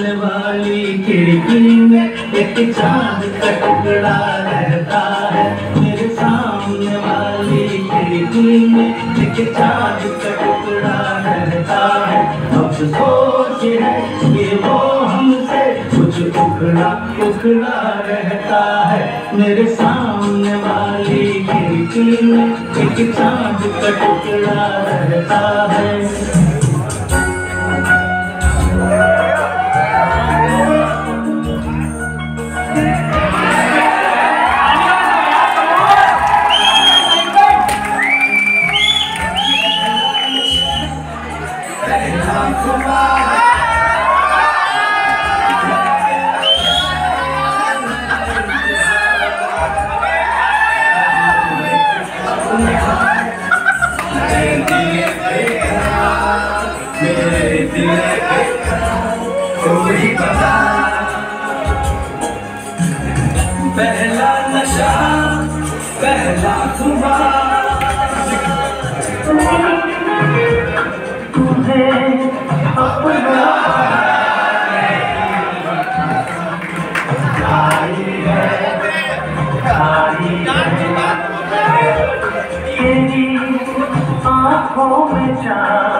खोलने वाली खिड़की में एक चांद का टुकड़ा रहता है मेरे सामने वाली खिड़की में एक चांद का टुकड़ा रहता है अब सोच है कि वो हमसे कुछ उखड़ा उखड़ा रहता है मेरे सामने वाली खिड़की में एक चांद का टुकड़ा रहता है Come on. 回家。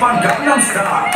版「ガンダムスター」